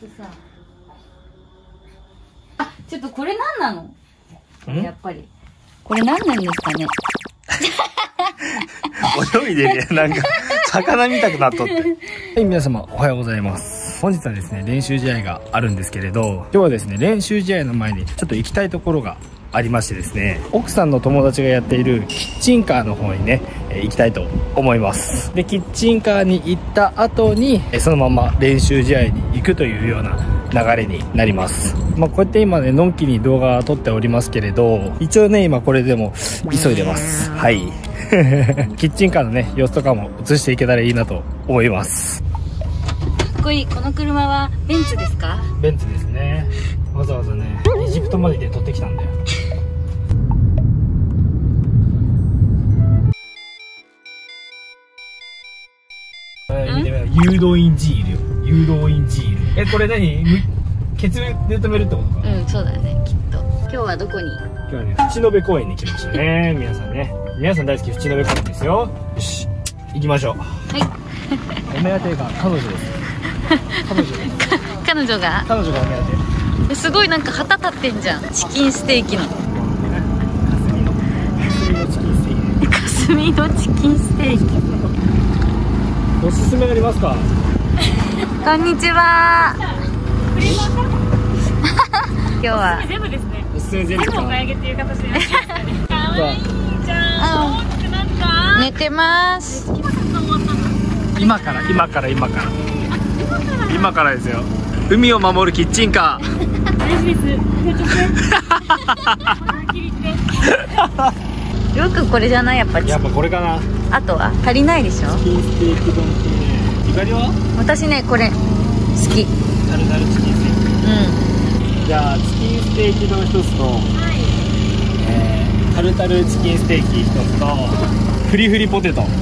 とさ。あちょっとこれ何なの？やっぱり。これ何なんですかね？泳いでるやん。なんか魚見たくなっとって。はい皆様おはようございます。本日はですね練習試合があるんですけれど今日はですね練習試合の前にちょっと行きたいところがありましてですね奥さんの友達がやっているキッチンカーの方にね、えー行きたいと思います。でキッチンカーに行った後にえーそのまま練習試合に行くというような流れになります。まあこうやって今ねのんきに動画撮っておりますけれど一応ね今これでも急いでます。はい。キッチンカーのね様子とかも映していけたらいいなと思います。かっこいい。この車はベンツですか？ベンツですね。わざわざねエジプトまでで撮ってきたんだよ誘導インジール。よ誘導インジール。えこれ何？む血で止めるってことか。うんそうだねきっと。今日はどこに？今日はね淵野辺公園に来ましたね。皆さんね。皆さん大好き淵野辺公園ですよ。よし行きましょう。はい。お目当てが彼女です。彼女です彼女。が彼女がお目当て。すごいなんか旗立ってんじゃん。チキンステーキの。霞の 霞のチキンステーキ。霞のチキンステーキおすすめありますか？こんにちは 今日は全部ですね。おすすめ全部全部お買い上げっていう形でやってますかね。かわいいじゃん。大きくなった。寝てます今から今から今から今からですよ海を守るキッチンカー 大事です。成長して。よくこれじゃない？やっぱりやっぱこれかな。あとは？足りないでしょ？チキンステーキ丼とねゆかりは私ねこれ。好き。タルタルチキンステーうキじゃあチキンステーキ丼一つと、えータルタルチキンステーキ一つとフリフリポテト、ん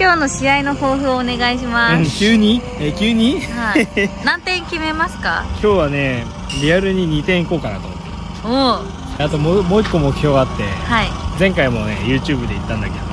今日の試合の抱負をお願いしまうん、す、急に？え急に？はい。何点決めますか？今日はねリアルに2点いこうかなと思って。おおはあともうもう一個目標があってい。前回もね YouTube で言ったんだけど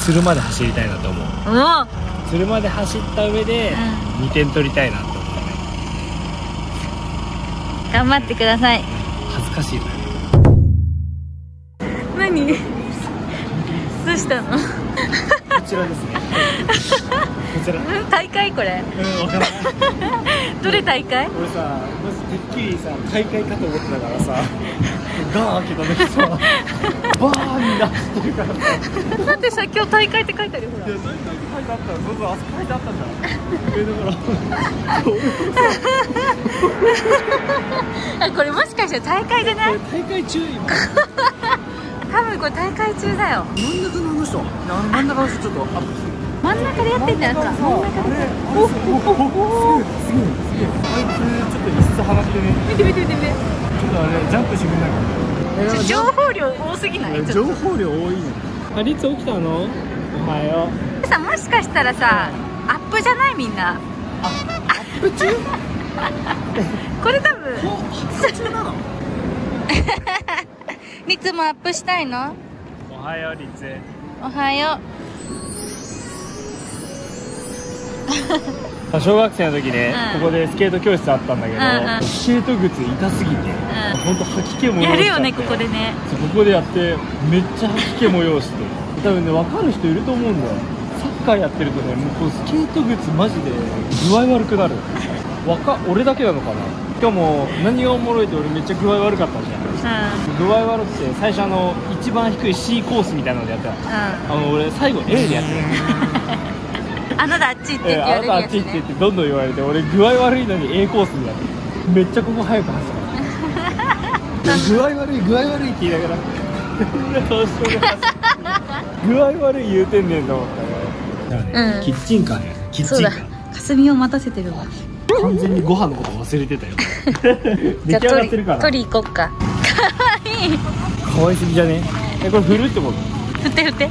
鶴まで走りたいなと思う。鶴まで走った上で2点取りたいなと思ってね。頑張ってください。恥ずかしいなしたの？こちらですね。こちら。うん大会これ？分からないどれ大会？俺さまずてっきりさ大会かと思ってたからさガーン開けた時さバーンになってるから。さだってさ今日大会って書いてあるよほいや、そういう時書いてあったら、そうそう、あそこ書いてあった。え、だから、これもしかして大会じゃない大会中、今。多分これ大会中だよ。真ん中のあの人。真ん中の人、ちょっと、あ、真ん中でやってんじゃんほら真ん中でおおおおすげえ、すげえ。あいつ、ちょっ。と椅子剥がしてね。見て見て見て。見てちょっとあれ、ジャンプしてくんないか。な。情報量多すぎない？情報量多いね。あ、リツ起きたの？おは。よさもしかしたらさアップじゃない？みんな。アップ中？これ多分。お、発中なの？いつもアップしたいの？おはよう、リツ。おはよ 小学生の時ね、うん。ここでスケート教室あったんだけど、うんうん。スケート靴痛すぎて、本当吐き気う催しちゃって。やるよねここでね。ここでやってめっちゃ吐き気催して。多分ね分かる人いると思うんだよ。サッカーやってるとねもうこうスケート靴マジで具合悪くなる。わか俺だけなのかな。しかも何がおもろいって俺めっちゃ具合悪かったじゃん。う具合悪くて最初あの一番低い C コースみたいなのでやってた。ん。あの俺最後 A でやってた。う んあなたあっち行ってってえ言わあなたあっちれるやつね行ってってどんどん言われて俺具合悪いのに A コースにやって。めっちゃここ早く走った。具合悪い具合悪いって言いながら。具合悪い言うてんねんと思った。から、うん。キッチンカーや。キッそうだチンカー。霞を待たせてるわ完全にご飯のこと忘れてたよ。出来上がってるから取り行こっか。かわいい可愛すぎじゃね？えこれ振るってこと？振って振って。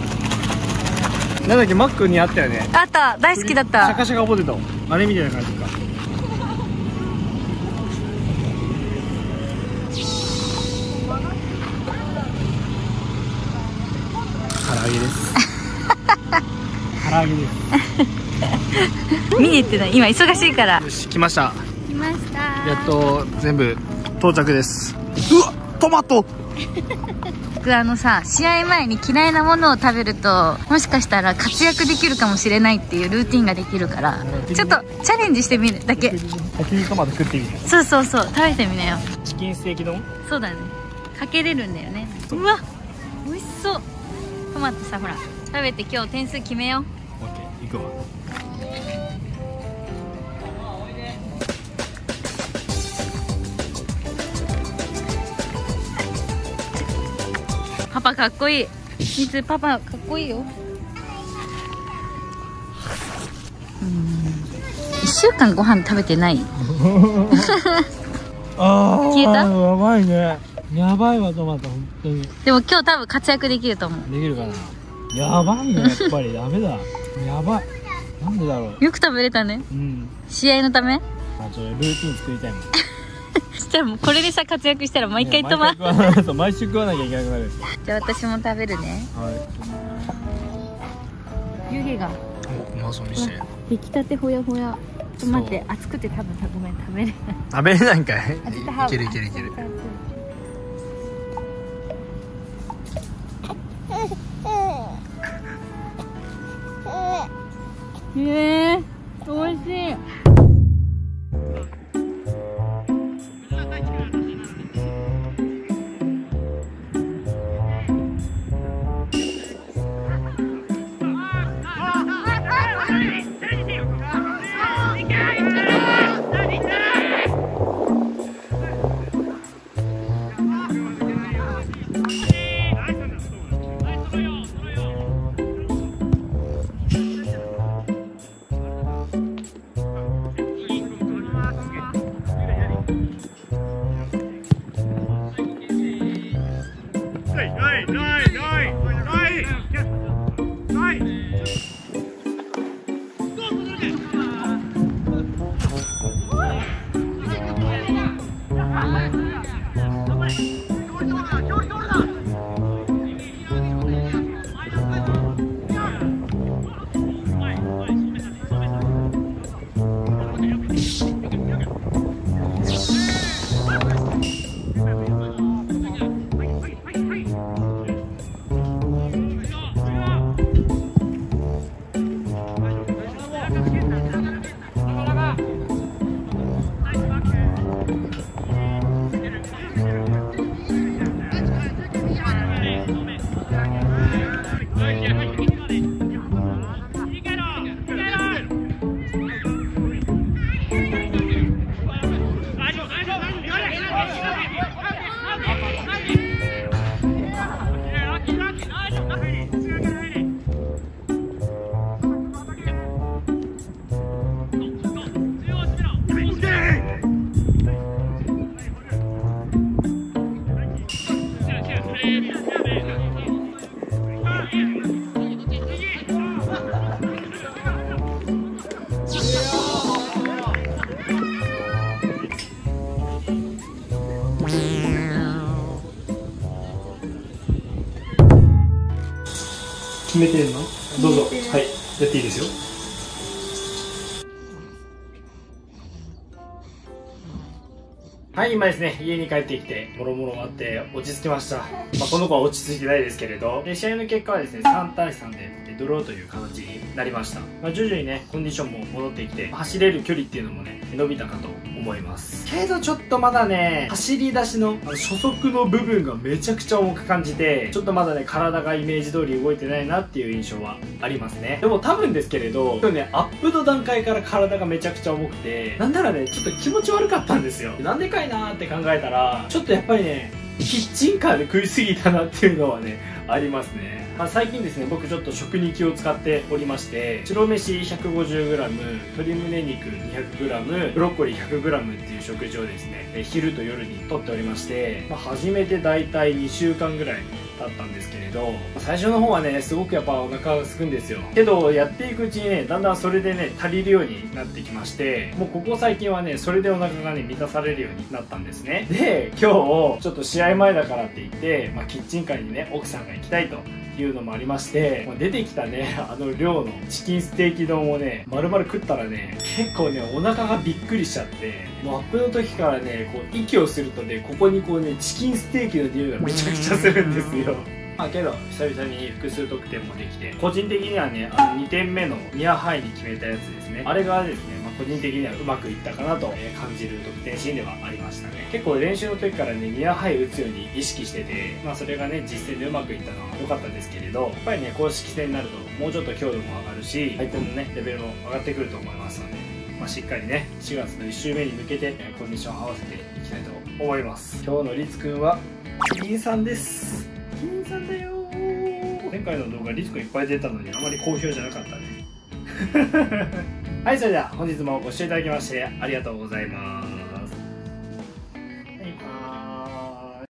なんだっけ？マックにあったよね。あった。大好きだっシャたカシャカポテト。あれみたいな感じか。唐揚げです。唐揚げです見に行ってない。今忙しいから。よし来ました。来ました。やっと全部到着です。うわトマト。僕あのさ試合前に嫌いなものを食べるともしかしたら活躍できるかもしれないっていうルーティンができるからちょっとチャレンジしてみるだけ。先にトマト食ってみる。そうそうそう食べてみなよ。チキンステーキ丼？そうだね。かけれるんだよね。うわ美味しそう。トマトさほら食べて今日点数決めよう。オッケー行くわパパかっこいい。みつパパかっこいいよ。うん。一週間ご飯食べてない？あ消えた？やばいね。やばいわトマト本当に。でも今日多分活躍できると思できるかな。やばいねやっぱり。ダメだ。やばいなんでだろう。うよく食べれたね。うん。試合のため。あちょっとルーティン作りたいもん。そ したらもうこれでさ活躍したら毎回ね止ま毎回食わない。そう毎週食わなきゃいけなくなるじゃあ私も食べるね。はい。湯気が。おうまそうにして。出来たてほやほや。ちょっと待って熱くて多分ごめん食べれない。食べれないんかい。いけるいけるいけるへえー、美味しい。Hey, hey, hey! people. 決めてんの？どうぞ。はい。やっていいですよはい、今ですね、家に帰ってきて、もろもろ終わって落ち着きました。まあ、この子は落ち着いてないですけれど、で試合の結果はですね、3対3でドローという形になりました。まあ、徐々にね、コンディションも戻ってきて、走れる距離っていうのもね、伸びたかと思います。けどちょっとまだね、走り出しのあの初速の部分がめちゃくちゃ重く感じて、ちょっとまだね、体がイメージ通り動いてないなっていう印象はありますね。でも多分ですけれど、今日ね、アップの段階から体がめちゃくちゃ重くて、なんならね、ちょっと気持ち悪かったんですよ。なんでかいなって考えたら、ちょっとやっぱりね、キッチンカーで食いすぎたなっていうのはね、ありますね。まあ、最近ですね、僕ちょっと食に気を使っておりまして、白飯 150g、鶏胸肉 200g、ブロッコリー 100g っていう食事をですね、昼と夜にとっておりまして、まあ、初めて大体2週間ぐらいだったんですけれど、最初の方はね、すごくやっぱお腹がすくんですよ。けど、やっていくうちにね、だんだんそれでね、足りるようになってきまして、もうここ最近はね、それでお腹がね、満たされるようになったんですね。で、今日、ちょっと試合前だからって言って、まあ、キッチンカーにね、奥さんが行きたいというのもありましてもう出てきたねあの量のチキンステーキ丼をね丸々食ったらね結構ねお腹がびっくりしちゃってもうアップの時からねこう息をするとねここにこうねチキンステーキの匂いがめちゃくちゃするんですよ。まあけど久々に複数得点もできて個人的にはねあの2点目のニアハイに決めたやつですね。あれがですね、個人的にはうまくいったかなと感じる得点シーンではありましたね。結構練習の時からねニアハイ打つように意識しててまあそれがね実戦でうまくいったのは良かったんですけれどやっぱりね公式戦になるともうちょっと強度も上がるし相手のねレベルも上がってくると思いますのでまあ、しっかりね4月の1週目に向けてコンディション合わせていきたいと思います。今日のりつくんはキリンさんです。キリンさんだよ前回の動画リツくんいっぱい出たのにあまり好評じゃなかったね。はいそれでは本日もご視聴いただきましてありがとうございます。